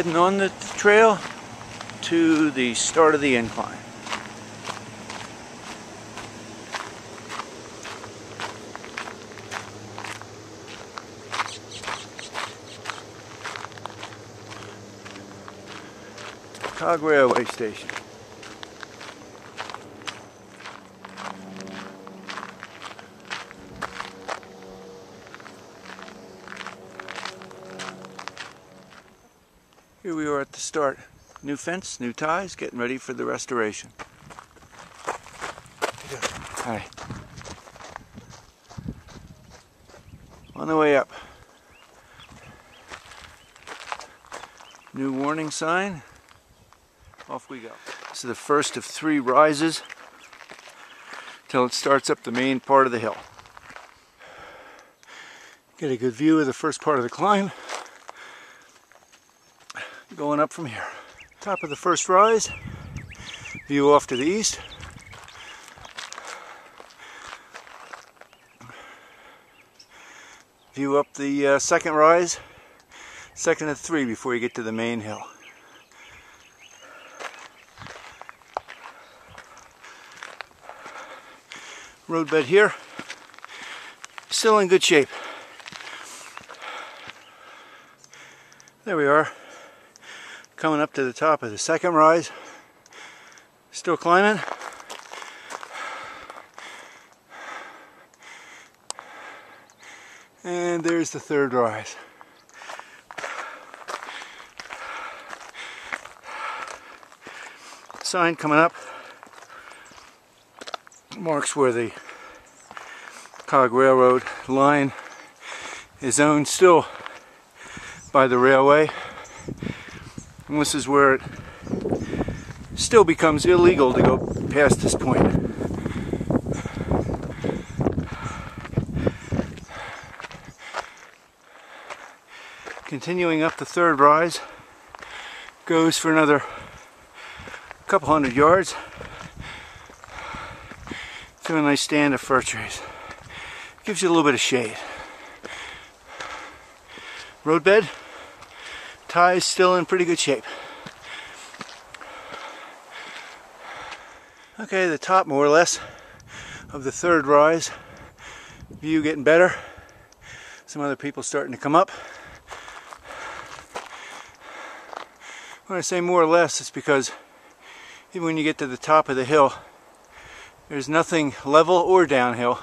heading on the trail to the start of the incline. Cog Railway Station. Here we are at the start. New fence, new ties, getting ready for the restoration. Hi. On the way up. New warning sign. Off we go. This is the first of three rises till it starts up the main part of the hill. Get a good view of the first part of the climb. Going up from here. Top of the first rise, view off to the east. View up the uh, second rise, second of three before you get to the main hill. Roadbed here, still in good shape. There we are coming up to the top of the second rise. Still climbing. And there's the third rise. Sign coming up marks where the Cog Railroad line is owned still by the railway. And this is where it still becomes illegal to go past this point. Continuing up the third rise, goes for another couple hundred yards to a nice stand of fir trees. Gives you a little bit of shade. Roadbed tie is still in pretty good shape. Okay, the top more or less of the third rise. View getting better. Some other people starting to come up. When I say more or less, it's because even when you get to the top of the hill, there's nothing level or downhill.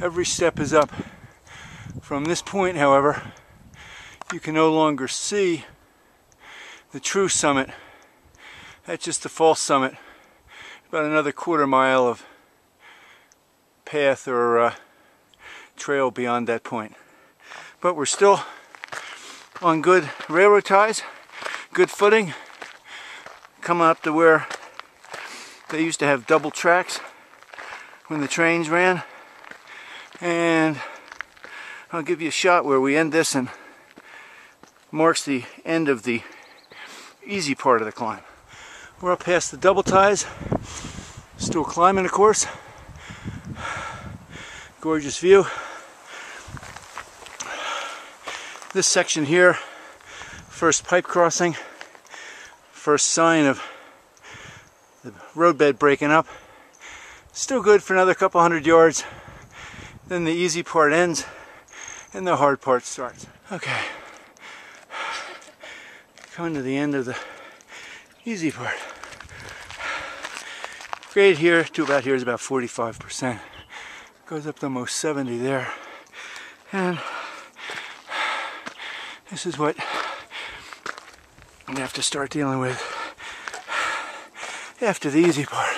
Every step is up. From this point, however, you can no longer see the true summit. That's just the false summit. About another quarter mile of path or uh, trail beyond that point. But we're still on good railroad ties, good footing, coming up to where they used to have double tracks when the trains ran. And I'll give you a shot where we end this and marks the end of the easy part of the climb. We're up past the double ties, still climbing of course. Gorgeous view. This section here, first pipe crossing, first sign of the roadbed breaking up. Still good for another couple hundred yards. Then the easy part ends and the hard part starts. Okay coming to the end of the easy part. Grade here to about here is about 45%. Goes up to almost 70 there. And this is what I'm gonna have to start dealing with after the easy part.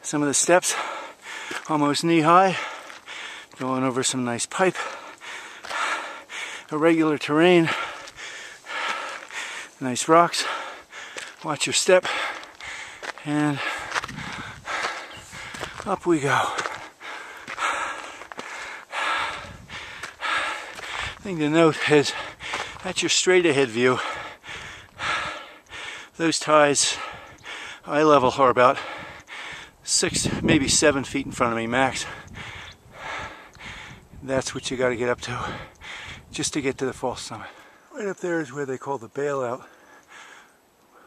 Some of the steps almost knee high, going over some nice pipe, irregular terrain nice rocks. Watch your step. And up we go. Thing to note is that's your straight ahead view. Those ties, eye level, are about six, maybe seven feet in front of me max. That's what you got to get up to just to get to the false summit. Right up there is where they call the bailout,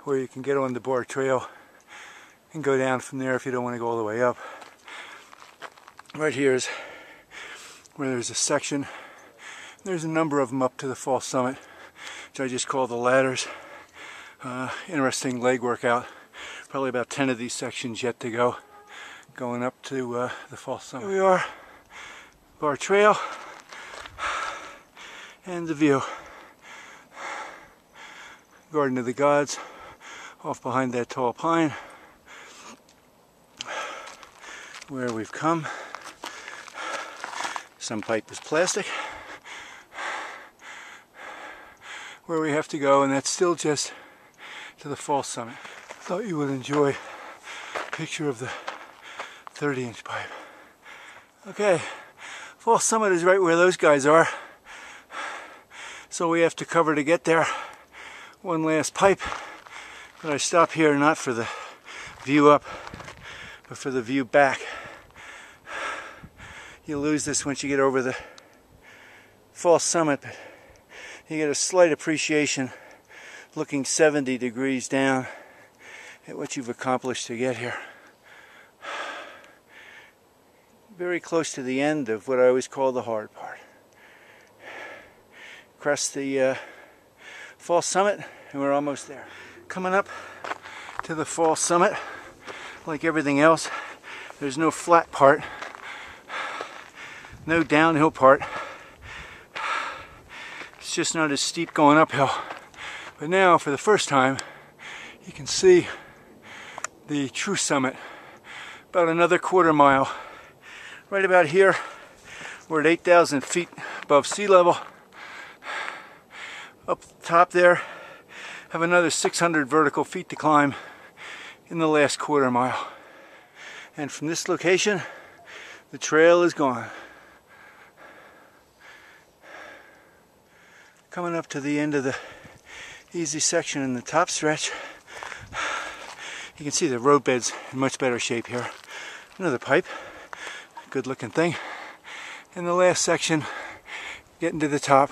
where you can get on the Barr Trail and go down from there if you don't want to go all the way up. Right here is where there's a section. There's a number of them up to the false summit, which I just call the ladders. Uh, interesting leg workout. Probably about 10 of these sections yet to go, going up to uh, the false summit. Here we are, Barr Trail, and the view. Garden of the Gods, off behind that tall pine, where we've come. Some pipe is plastic. Where we have to go, and that's still just to the false summit. Thought you would enjoy a picture of the 30 inch pipe. Okay, false summit is right where those guys are. So we have to cover to get there. One last pipe. But I stop here not for the view up, but for the view back. You lose this once you get over the false summit, but you get a slight appreciation looking 70 degrees down at what you've accomplished to get here. Very close to the end of what I always call the hard part. Across the uh, false summit, and we're almost there. Coming up to the false summit, like everything else, there's no flat part, no downhill part. It's just not as steep going uphill. But now, for the first time, you can see the true summit. About another quarter mile. Right about here, we're at 8,000 feet above sea level. Up top there, have another 600 vertical feet to climb in the last quarter mile. And from this location, the trail is gone. Coming up to the end of the easy section in the top stretch. You can see the roadbed's in much better shape here. Another pipe, good looking thing. In the last section, getting to the top,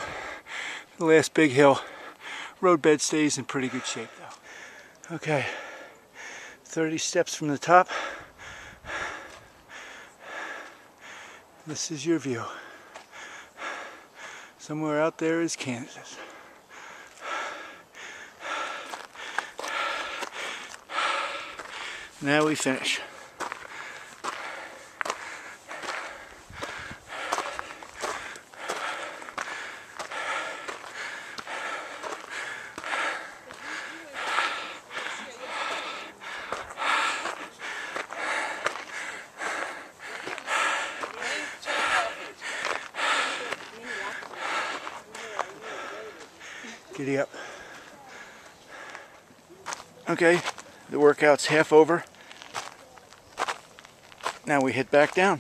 the last big hill, roadbed stays in pretty good shape though. Okay, 30 steps from the top. This is your view. Somewhere out there is Kansas. Now we finish. Giddy up. Okay, the workout's half over. Now we head back down.